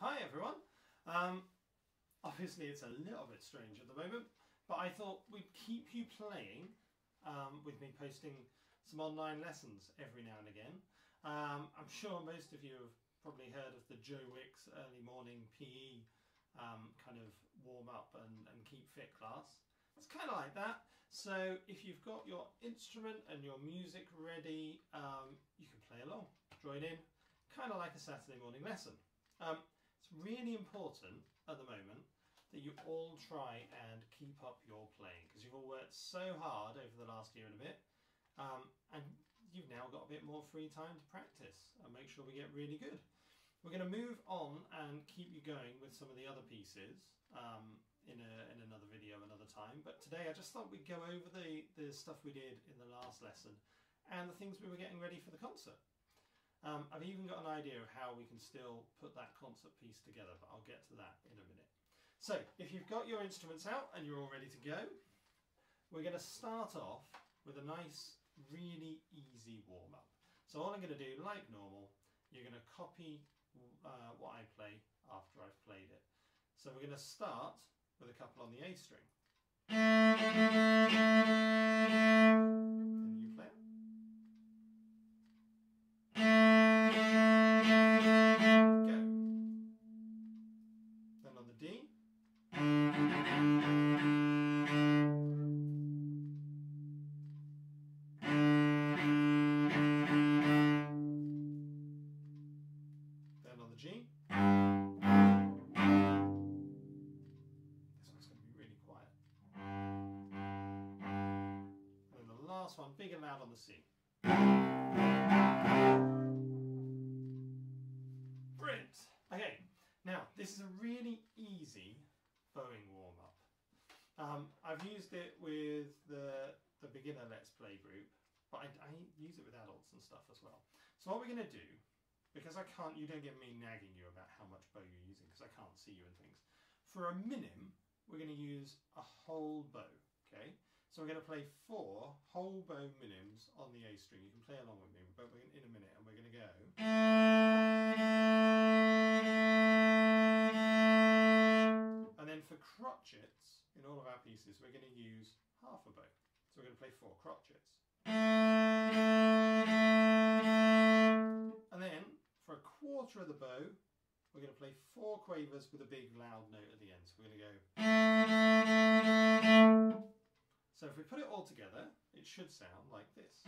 Hi everyone. Um, obviously it's a little bit strange at the moment, but I thought we'd keep you playing um, with me posting some online lessons every now and again. Um, I'm sure most of you have probably heard of the Joe Wicks early morning PE um, kind of warm up and, and keep fit class. It's kind of like that. So if you've got your instrument and your music ready, um, you can play along, join in, kind of like a Saturday morning lesson. Um, it's really important at the moment that you all try and keep up your playing because you've all worked so hard over the last year and a bit um, and you've now got a bit more free time to practice and make sure we get really good. We're going to move on and keep you going with some of the other pieces um, in, a, in another video another time but today I just thought we'd go over the, the stuff we did in the last lesson and the things we were getting ready for the concert. Um, I've even got an idea of how we can still put that concert piece together, but I'll get to that in a minute. So, if you've got your instruments out and you're all ready to go, we're going to start off with a nice, really easy warm up. So all I'm going to do, like normal, you're going to copy uh, what I play after I've played it. So we're going to start with a couple on the A string. On the C. Brilliant. Okay, now this is a really easy bowing warm up. Um, I've used it with the, the beginner Let's Play group, but I, I use it with adults and stuff as well. So what we're going to do, because I can't, you don't get me nagging you about how much bow you're using, because I can't see you and things. For a minim, we're going to use a whole bow, okay? So we're going to play four whole bow minims on the A string. You can play along with me, but we're in a minute and we're going to go. And then for crotchets, in all of our pieces, we're going to use half a bow. So we're going to play four crotchets. And then for a quarter of the bow, we're going to play four quavers with a big loud note at the end. So we're going to go. So if we put it all together, it should sound like this.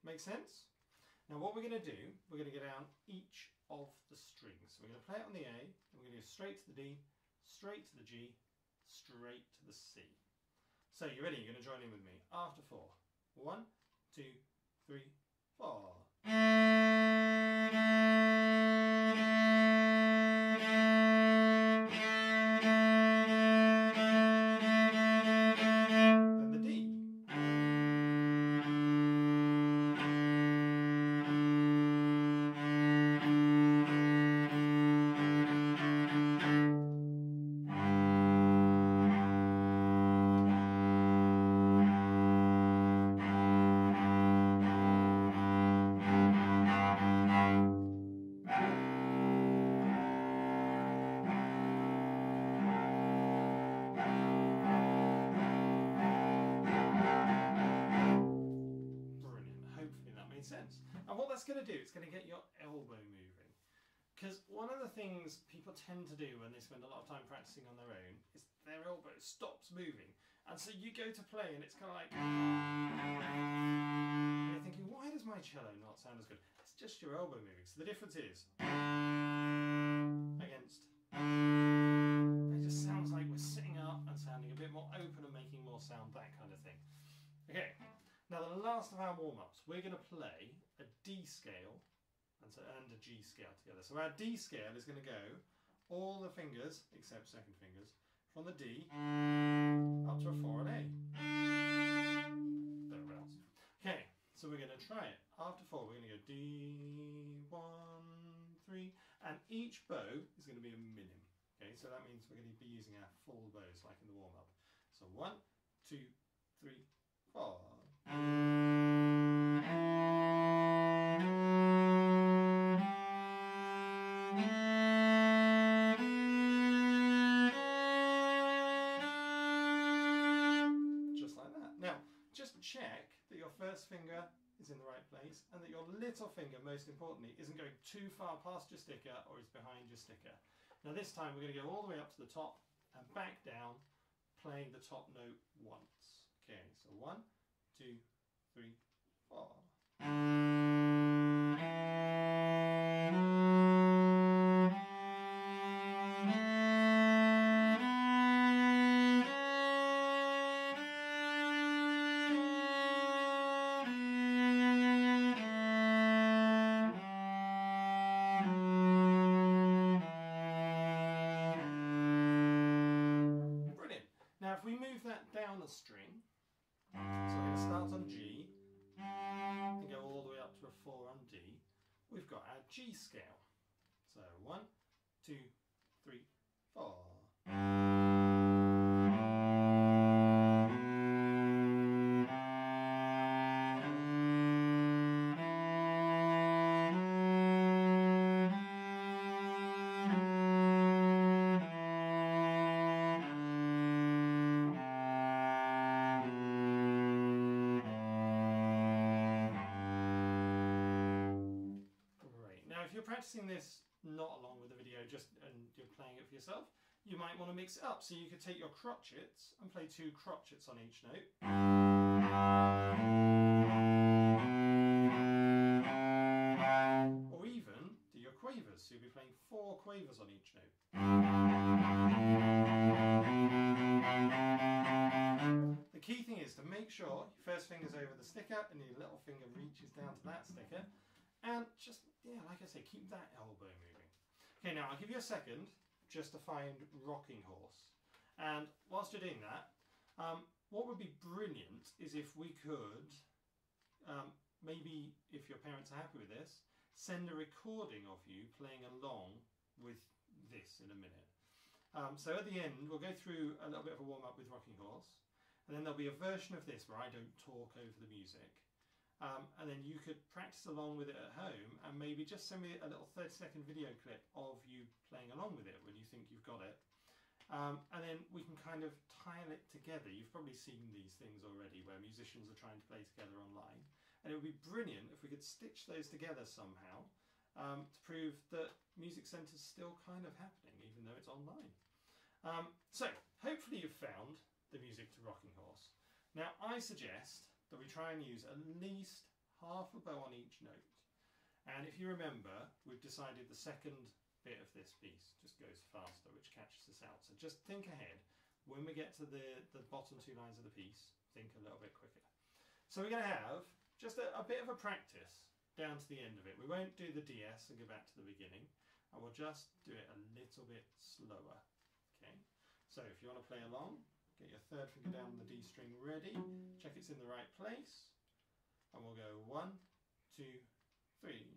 Make sense? Now what we're going to do, we're going to go down each of the strings. So we're going to play it on the A, and we're going to go straight to the D, straight to the G, straight to the C. So you ready? You're going to join in with me. After four. One, two, three, four. Going to do, it's going to get your elbow moving. Because one of the things people tend to do when they spend a lot of time practicing on their own is their elbow stops moving. And so you go to play and it's kind of like... And you're thinking, why does my cello not sound as good? It's just your elbow moving. So the difference is... Against... It just sounds like we're sitting up and sounding a bit more open and making more sound, that kind of thing. Okay, now the last of our warm-ups, we're going to play a D scale and, so, and a G scale together. So our D scale is going to go all the fingers, except second fingers, from the D up to a 4 and A. Thereabouts. Okay, so we're going to try it. After 4 we're going to go D, 1, 3, and each bow is going to be a minim. Okay, so that means we're going to be using our full bows like in the warm-up. So one, two, three, four. First finger is in the right place and that your little finger, most importantly, isn't going too far past your sticker or is behind your sticker. Now this time we're going to go all the way up to the top and back down, playing the top note once. Okay, so one, two, three, four. If we move that down a string, so we're going to start on G and go all the way up to a 4 on D, we've got our G scale. So one, two, three, four. You're practicing this not along with the video, just and you're playing it for yourself, you might want to mix it up. So you could take your crotchets and play two crotchets on each note. Or even do your quavers. So you'll be playing four quavers on each note. The key thing is to make sure your first finger's over the sticker and your little finger reaches down to that sticker. And just, yeah, like I say, keep that elbow moving. Okay, now I'll give you a second just to find Rocking Horse. And whilst you're doing that, um, what would be brilliant is if we could, um, maybe if your parents are happy with this, send a recording of you playing along with this in a minute. Um, so at the end, we'll go through a little bit of a warm up with Rocking Horse, and then there'll be a version of this where I don't talk over the music. Um, and then you could practice along with it at home and maybe just send me a little 30 second video clip of you playing along with it when you think you've got it. Um, and then we can kind of tile it together. You've probably seen these things already where musicians are trying to play together online. And it would be brilliant if we could stitch those together somehow um, to prove that Music Centre's still kind of happening, even though it's online. Um, so, hopefully you've found the music to Rocking Horse. Now, I suggest that we try and use at least half a bow on each note. And if you remember, we've decided the second bit of this piece just goes faster, which catches us out. So just think ahead. When we get to the, the bottom two lines of the piece, think a little bit quicker. So we're going to have just a, a bit of a practice down to the end of it. We won't do the DS and go back to the beginning, and we'll just do it a little bit slower. Okay, so if you want to play along, get your third finger down the D string ready, check it's in the right place, and we'll go one, two, three.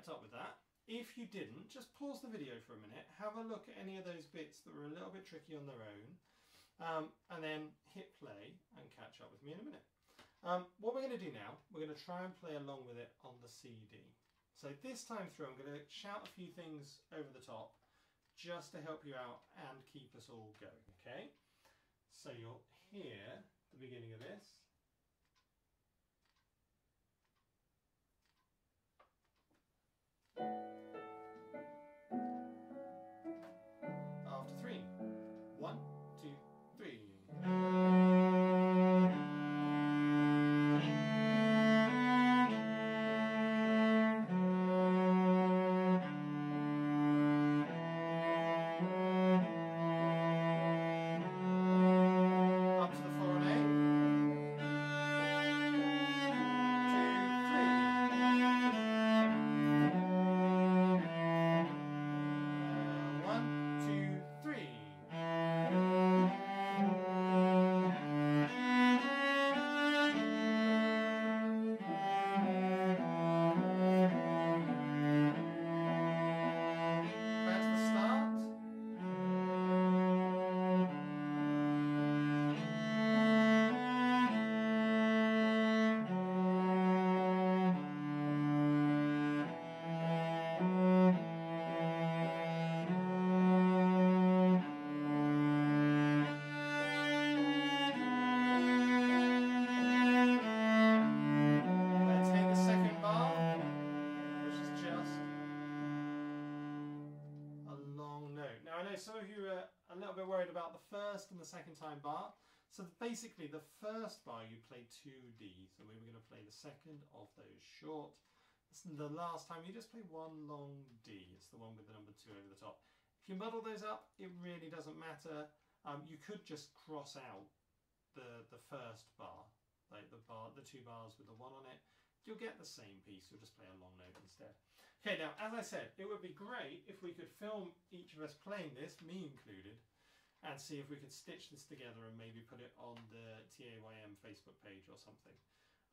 Kept up with that. If you didn't, just pause the video for a minute, have a look at any of those bits that were a little bit tricky on their own, um, and then hit play and catch up with me in a minute. Um, what we're going to do now, we're going to try and play along with it on the CD. So this time through, I'm going to shout a few things over the top just to help you out and keep us all going, okay? So you'll hear the beginning of this. Second time bar. So basically, the first bar you play two Ds, So we were going to play the second of those short. The last time you just play one long D. It's the one with the number two over the top. If you muddle those up, it really doesn't matter. Um, you could just cross out the the first bar, like the bar, the two bars with the one on it. You'll get the same piece. You'll just play a long note instead. Okay, now as I said, it would be great if we could film each of us playing this, me included, and see if we could stitch this together and maybe put it on the TAYM Facebook page or something.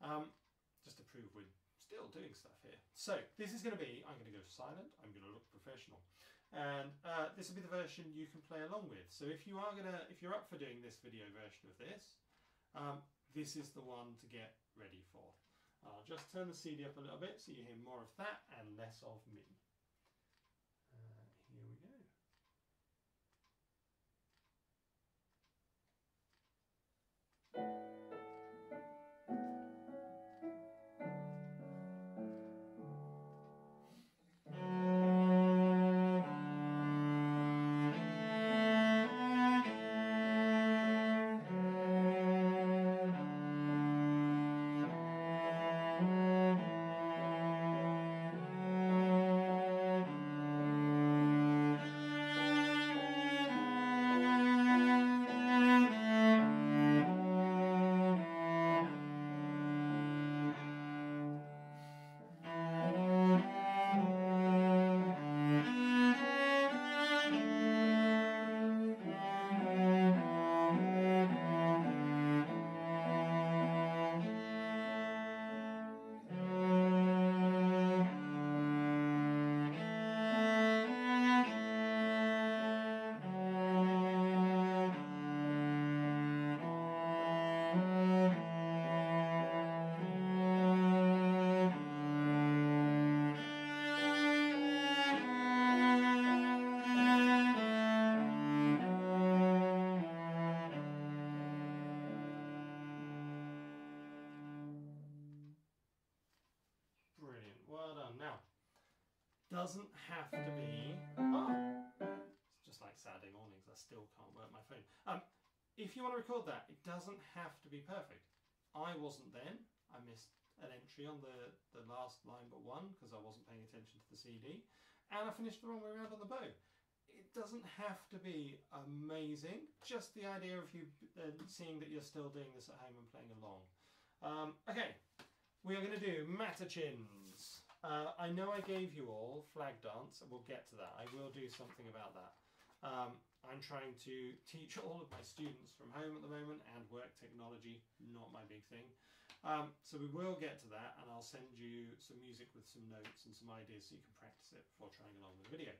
Um, just to prove we're still doing stuff here. So this is going to be, I'm going to go silent, I'm going to look professional. And uh, this will be the version you can play along with. So if you are going to, if you're up for doing this video version of this, um, this is the one to get ready for. I'll just turn the CD up a little bit so you hear more of that and less of me. Doesn't have to be. Oh, it's just like Saturday mornings. I still can't work my phone. Um, if you want to record that, it doesn't have to be perfect. I wasn't then. I missed an entry on the, the last line but one because I wasn't paying attention to the CD. And I finished the wrong way around on the bow. It doesn't have to be amazing. Just the idea of you uh, seeing that you're still doing this at home and playing along. Um, okay, we are going to do Matachins. Uh, I know I gave you all flag dance, we'll get to that. I will do something about that. Um, I'm trying to teach all of my students from home at the moment and work technology, not my big thing. Um, so we will get to that and I'll send you some music with some notes and some ideas so you can practice it before trying along with the video.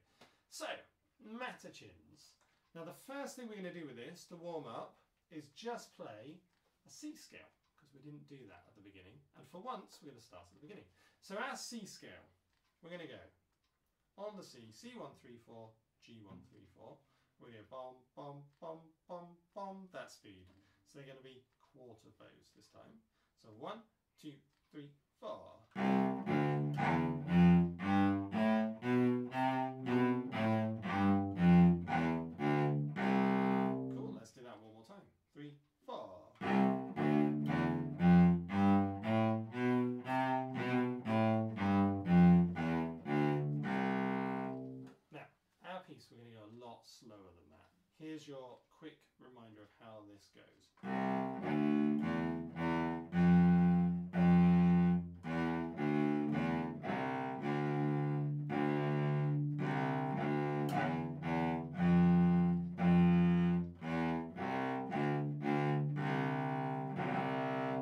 So, Matachins. Now the first thing we're going to do with this to warm up is just play a C scale because we didn't do that at the beginning. And for once, we're going to start at the beginning. So our C scale, we're going to go on the C, C134, G134. We're going to bum, bum, bum, bum, bum, that speed. So they're going to be quarter bows this time. So one, two, three, four. Here's your quick reminder of how this goes.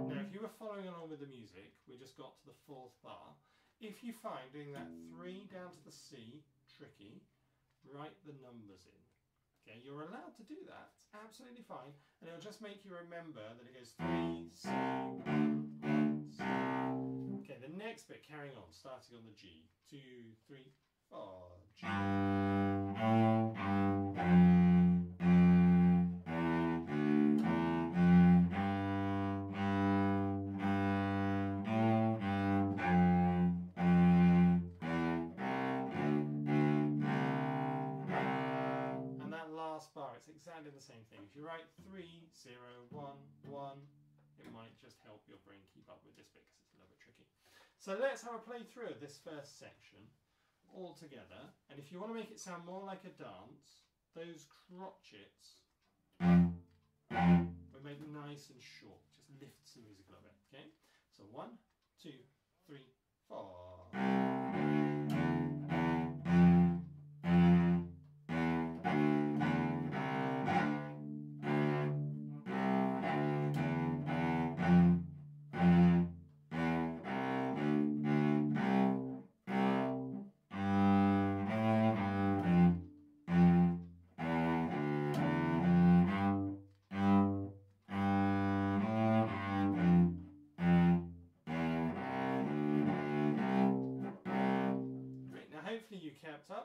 Now, if you were following along with the music, we just got to the fourth bar. If you find doing that three down to the C tricky, write the numbers in. Okay, you're allowed to do that. It's absolutely fine. And it'll just make you remember that it goes three. Okay, the next bit, carrying on, starting on the G. Two, three, four, G. works exactly the same thing. If you write 3, 0, 1, 1, it might just help your brain keep up with this bit because it's a little bit tricky. So let's have a playthrough of this first section all together. And if you want to make it sound more like a dance, those crotchets we make nice and short. Just lifts the music a little bit. Okay? So one, two, three, four.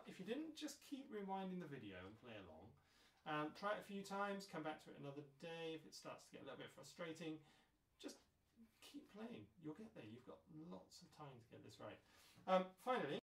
If you didn't, just keep rewinding the video and play along. Um, try it a few times, come back to it another day. If it starts to get a little bit frustrating, just keep playing. You'll get there. You've got lots of time to get this right. Um, finally,